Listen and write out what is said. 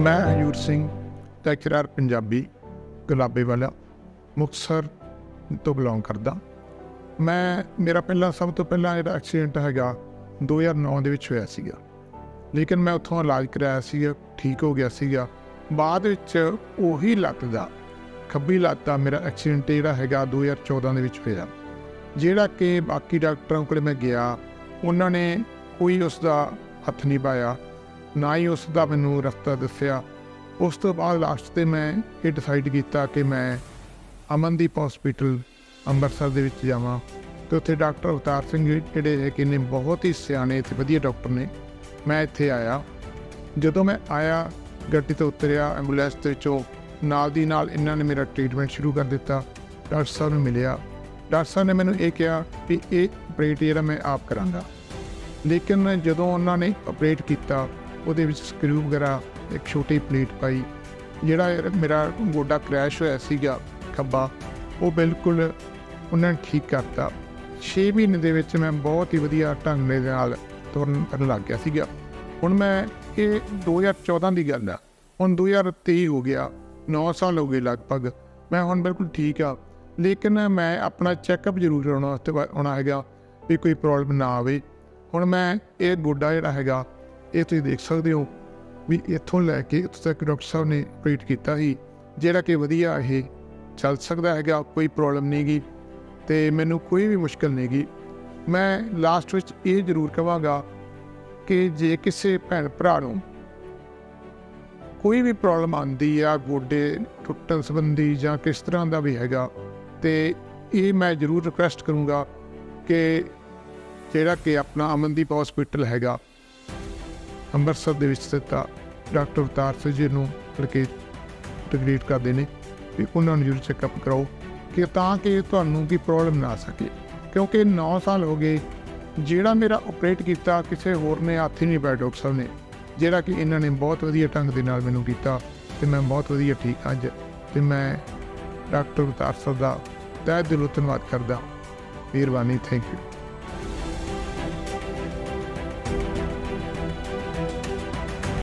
ਮੈਂ ਹਜੂਰ ਸਿੰਘ ਲੈਕਚਰਰ ਪੰਜਾਬੀ ਗੁਲਾਬੇ ਵਾਲਾ ਮੁਕਤਸਰ ਤੋਂ ਬਿਲੋਂਗ ਕਰਦਾ। ਮੈਂ, ਮੇਰਾ ਪਹਿਲਾ ਸਭ ਤੋਂ ਪਹਿਲਾਂ ਜਿਹੜਾ ਐਕਸੀਡੈਂਟ ਹੈਗਾ 2009 ਦੇ ਵਿੱਚ ਹੋਇਆ ਸੀਗਾ। ਲੇਕਿਨ ਮੈਂ ਉੱਥੋਂ ਇਲਾਜ ਕਰਾਇਆ ਸੀਗਾ, ਠੀਕ ਹੋ ਗਿਆ ਸੀਗਾ। ਬਾਅਦ ਵਿੱਚ ਉਹੀ ਲੱਤ ਦਾ, ਖੱਬੀ ਲੱਤ ਦਾ ਮੇਰਾ ਐਕਸੀਡੈਂਟ ਜਿਹੜਾ ਹੈਗਾ 2014 ਦੇ ਵਿੱਚ ਹੋਇਆ। ਜਿਹੜਾ ਕਿ ਬਾਕੀ ਡਾਕਟਰਾਂ ਕੋਲ ਮੈਂ ਗਿਆ, ਉਹਨਾਂ ਨੇ ਕੋਈ ਉਸ ਦਾ ਹੱਥ ਨਹੀਂ ਪਾਇਆ। ਨਾ ਹੀ ਉਸ ਦਾ ਮੈਨੂੰ ਰਸਤਾ ਦੱਸਿਆ। ਉਸ ਤੋਂ ਬਾਅਦ ਲਾਸਟ ਤੇ ਮੈਂ ਇਹ ਡਿਸਾਈਡ ਕੀਤਾ ਕਿ ਮੈਂ ਅਮਨਦੀਪ ਹਸਪੀਟਲ ਅੰਮ੍ਰਿਤਸਰ ਦੇ ਵਿੱਚ ਜਾਵਾਂ ਤੇ ਉੱਥੇ ਡਾਕਟਰ ਅਵਤਾਰ ਸਿੰਘ ਜਿਹੜੇ ਹੈ ਕਿ ਨੇ ਬਹੁਤ ਹੀ ਸਿਆਣੇ ਤੇ ਵਧੀਆ ਡਾਕਟਰ ਨੇ, ਮੈਂ ਇੱਥੇ ਆਇਆ। ਜਦੋਂ ਮੈਂ ਆਇਆ, ਗੱਡੀ ਤੋਂ ਉਤਰਿਆ ਐਂਬੂਲੈਂਸ ਦੇ ਵਿੱਚੋਂ ਨਾਲ ਦੀ ਨਾਲ ਇਹਨਾਂ ਨੇ ਮੇਰਾ ਟ੍ਰੀਟਮੈਂਟ ਸ਼ੁਰੂ ਕਰ ਦਿੱਤਾ। ਡਾਕਟਰ ਸਾਹਿਬ ਨੂੰ ਮਿਲਿਆ। ਡਾਕਟਰ ਸਾਹਿਬ ਨੇ ਮੈਨੂੰ ਇਹ ਕਿਹਾ ਕਿ ਇਹ ਆਪਰੇਟ ਜਿਹੜਾ ਮੈਂ ਆਪ ਕਰਾਂਗਾ। ਲੇਕਿਨ ਜਦੋਂ ਉਹਨਾਂ ਨੇ ਆਪਰੇਟ ਕੀਤਾ ਉਹਦੇ ਵਿੱਚ ਸਕਰੂ ਵਗੈਰਾ, ਇੱਕ ਛੋਟੀ ਪਲੇਟ ਪਾਈ। ਜਿਹੜਾ ਮੇਰਾ ਗੋਡਾ ਕ੍ਰੈਸ਼ ਹੋਇਆ ਸੀਗਾ ਖੱਬਾ, ਉਹ ਬਿਲਕੁਲ ਉਹਨਾਂ ਨੇ ਠੀਕ ਕਰਤਾ। 6 ਮਹੀਨੇ ਦੇ ਵਿੱਚ ਮੈਂ ਬਹੁਤ ਹੀ ਵਧੀਆ ਢੰਗ ਦੇ ਨਾਲ ਤੁਰਨ ਕਰਨ ਲੱਗ ਗਿਆ ਸੀਗਾ। ਹੁਣ ਮੈਂ ਇਹ 2014 ਦੀ ਗੱਲ ਆ। ਹੁਣ 2023 ਹੋ ਗਿਆ 9 ਸਾਲ ਹੋ ਗਏ ਲਗਭਗ। ਮੈਂ ਹੁਣ ਬਿਲਕੁਲ ਠੀਕ ਆ। ਲੇਕਿਨ ਮੈਂ ਆਪਣਾ ਚੈੱਕਅਪ ਜ਼ਰੂਰ ਕਰਾਉਣਾ ਵਾਸਤੇ ਆਉਣਾ ਹੈਗਾ ਵੀ ਕੋਈ ਪ੍ਰੋਬਲਮ ਨਾ ਆਵੇ। ਹੁਣ ਮੈਂ ਇਹ ਗੋਡਾ ਜਿਹੜਾ ਹੈਗਾ ਇਹ ਤੁਸੀਂ ਦੇਖ ਸਕਦੇ ਹੋ ਵੀ ਇੱਥੋਂ ਲੈ ਕੇ ਇੱਥੋਂ ਤੱਕ ਡਾਕਟਰ ਸਾਹਿਬ ਨੇ ਆਪਰੇਟ ਕੀਤਾ ਸੀ। ਜਿਹੜਾ ਕਿ ਵਧੀਆ ਇਹ ਚੱਲ ਸਕਦਾ ਹੈਗਾ, ਕੋਈ ਪ੍ਰੋਬਲਮ ਨਹੀਂ ਗੀ ਤੇ ਮੈਨੂੰ ਕੋਈ ਵੀ ਮੁਸ਼ਕਲ ਨਹੀਂ ਗੀ। ਮੈਂ ਲਾਸਟ ਵਿੱਚ ਇਹ ਜ਼ਰੂਰ ਕਹਾਂਗਾ ਕਿ ਜੇ ਕਿਸੇ ਭੈਣ ਭਰਾ ਨੂੰ ਕੋਈ ਵੀ ਪ੍ਰੋਬਲਮ ਆਉਂਦੀ ਆ, ਗੋਡੇ ਟੁੱਟਣ ਸੰਬੰਧੀ ਜਾਂ ਕਿਸ ਤਰ੍ਹਾਂ ਦਾ ਵੀ ਹੈਗਾ, ਤੇ ਇਹ ਮੈਂ ਜ਼ਰੂਰ ਰਿਕੁਐਸਟ ਕਰੂੰਗਾ ਕਿ ਜਿਹੜਾ ਕਿ ਆਪਣਾ ਅਮਨਦੀਪ ਹਸਪੀਟਲ ਹੈਗਾ ਅੰਮ੍ਰਿਤਸਰ ਦੇ ਵਿੱਚ ਸਥਿਤ ਡਾਕਟਰ ਅਵਤਾਰ ਸਿੰਘ ਜੀ ਨੂੰ ਕਰਕੇ ਟ੍ਰੀਟ ਕਰਦੇ ਨੇ ਵੀ ਉਹਨਾਂ ਨੂੰ ਜ਼ਰੂਰ ਚੈੱਕਅਪ ਕਰਾਓ ਕਿ ਤਾਂ ਕਿ ਤੁਹਾਨੂੰ ਕੀ ਪ੍ਰੋਬਲਮ ਨਾ ਆ ਸਕੇ। ਕਿਉਂਕਿ 9 ਸਾਲ ਹੋ ਗਏ, ਜਿਹੜਾ ਮੇਰਾ ਆਪਰੇਟ ਕੀਤਾ ਕਿਸੇ ਹੋਰ ਨੇ ਹੱਥ ਹੀ ਨਹੀਂ ਪਾਇਆ ਡਾਕਟਰ ਸਾਹਿਬ ਨੇ, ਜਿਹੜਾ ਕਿ ਇਹਨਾਂ ਨੇ ਬਹੁਤ ਵਧੀਆ ਢੰਗ ਦੇ ਨਾਲ ਮੈਨੂੰ ਕੀਤਾ ਤੇ ਮੈਂ ਬਹੁਤ ਵਧੀਆ ਠੀਕ ਹਾਂ ਅੱਜ ਤੇ ਮੈਂ ਡਾਕਟਰ ਅਵਤਾਰ ਸਾਹਿਬ ਦਾ ਤਹਿ ਦਿਲੋਂ ਧੰਨਵਾਦ ਕਰਦਾ। ਮਿਹਰਬਾਨੀ ਥੈਂਕ ਯੂ